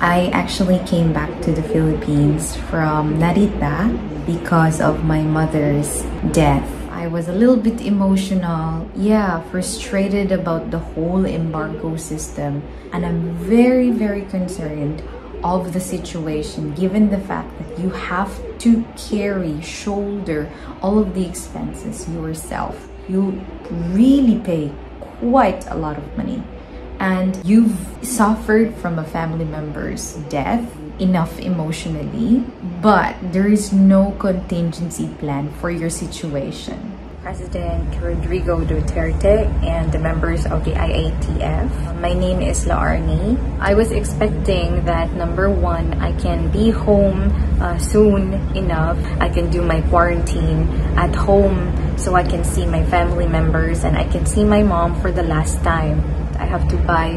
I actually came back to the Philippines from Narita because of my mother's death. I was a little bit emotional, yeah, frustrated about the whole embargo system, and I'm very, very concerned of the situation given the fact that you have to carry, shoulder all of the expenses yourself. You really pay quite a lot of money and you've suffered from a family member's death enough emotionally, but there is no contingency plan for your situation. President Rodrigo Duterte and the members of the IATF. My name is Laarni. I was expecting that number one, I can be home uh, soon enough. I can do my quarantine at home so I can see my family members and I can see my mom for the last time. I have to buy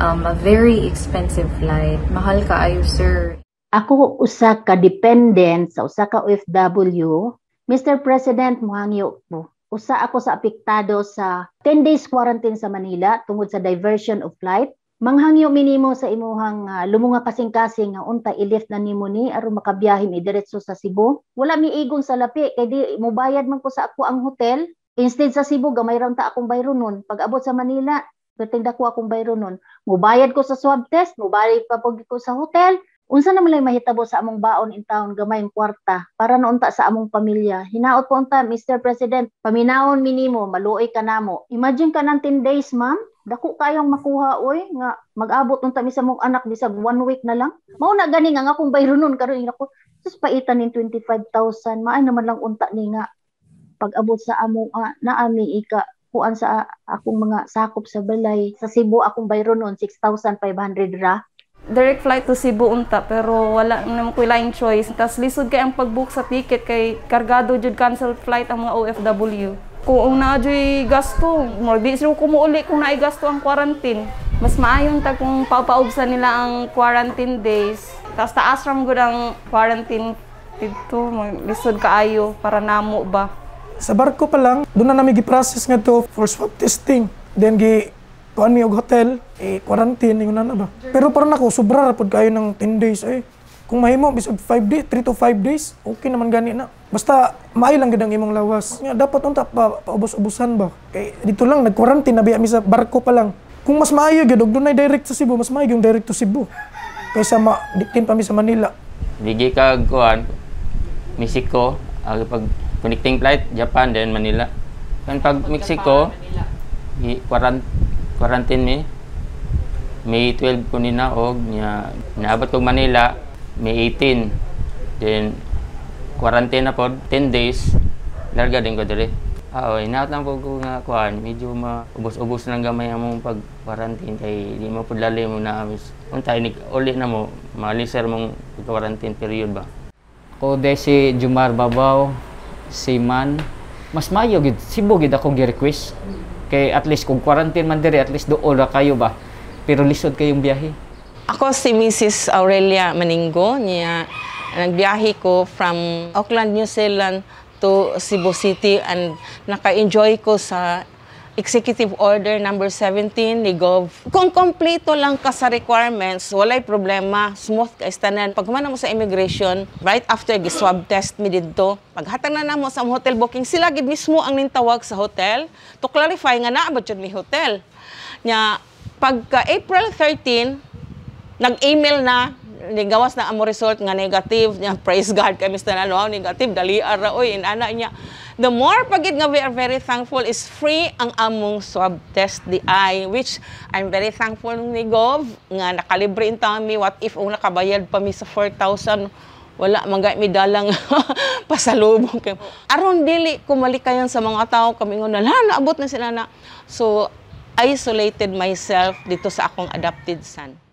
um, a very expensive flight. Mahal ka ayo, sir. Ako usa ka dependent sa usa ka OFW. Mr. President, muhangyo po. Usa ako sa apektado sa 10 days quarantine sa Manila tungod sa diversion of flight. Manghangyo minimo sa imuhang uh, lumunga kasing-kasing nga unta i-lift na nimo ni aron makabiyahe mi diretso sa Cebu. Wala mi igong sa lapi kay di mobayad man ko sa ako ang hotel. Instead sa Cebu gamay ra ta akong bayro nun. Pag abot sa Manila, Perting dako akong bayro nun. Mubayad ko sa swab test, mubayad pa pag ko sa hotel. Unsa naman lang mahitabo sa among baon in town gamay ang kwarta para naunta sa among pamilya. Hinaot po unta, Mr. President, paminawon minimo, maluoy ka namo. Imagine ka ng 10 days, ma'am. Dako kayong makuha oy nga mag-abot unta mi sa mong anak bisag one week na lang. Mao na gani nga akong bayro nun karon ako. Sus paitan nin 25,000. Maay naman lang unta ni nga pag-abot sa among uh, naami ika kuan sa akong mga sakop sa balay. Sa Cebu akong bayro noon 6,500 ra. Direct flight to Cebu unta pero wala naman ko laing choice. Tas lisod kay ang pag-book sa ticket kay kargado jud cancel flight ang mga OFW. Kung na jud gasto, mo di sila kumuuli kung naay gasto ang quarantine. Mas maayon ta kung paupaubsan nila ang quarantine days. Tas taas ram gud ang quarantine dito, lisod kaayo para namo ba. Sa barko pa lang, doon na namin gi-process nga to for swab testing. Then gi kuan mi og hotel, eh, quarantine yung na ba. Pero parang ako sobra ra kayo ng 10 days eh. Kung mahimo bisag 5 days, 3 to 5 days, okay naman gani na. Basta maay lang gid ang imong lawas. Nga dapat unta pa paubos-ubusan ba. Kay dito lang nag-quarantine na biya mi sa barko pa lang. Kung mas maayo gid og dunay direct sa Cebu, mas maayo yung direct to Cebu. Kaysa ma diktin pa mi sa Manila. Digi kag kuan Mexico, ag pag connecting flight Japan then Manila. Kan pag Mexico i quarantine mi May 12 ko nina og nya naabot kog Manila May 18 then quarantine na pod 10 days. Larga din ko dire Ah, oh, inaot lang po ko nga kuan, medyo maubos-ubos lang gamay among pag quarantine kay di mo pud lali mo na amis. Untay ni uli na mo, maliser mong quarantine period ba. Ko si Jumar Babaw, seaman mas mayo gid sibo gid akong gi-request kay at least kung quarantine man diri at least dool ra kayo ba pero lisod kayong biyahe ako si Mrs. Aurelia Maningo niya nagbiyahe ko from Auckland, New Zealand to Cebu City and naka-enjoy ko sa Executive Order number 17 ni Gov. Kung kompleto lang ka sa requirements, walay problema, smooth ka istanan. Pag mo sa immigration, right after gi-swab test mi didto, paghatag na namo sa hotel booking, sila gid mismo ang nintawag sa hotel to clarify nga naa ba mi hotel. Nya pagka April 13, nag-email na gawas na amo result nga negative nya praise God kay Mr. Ano negative. Dali ara oy inana niya. The more pagid nga we are very thankful is free ang among swab test di ay which I'm very thankful ni Gov nga nakalibre in mi. What if ung nakabayad pa mi sa 4,000 wala mangga mi dalang pasalubong kay aron dili ko malikayan sa mga tao kami ngon na naabot na sila na. So isolated myself dito sa akong adopted son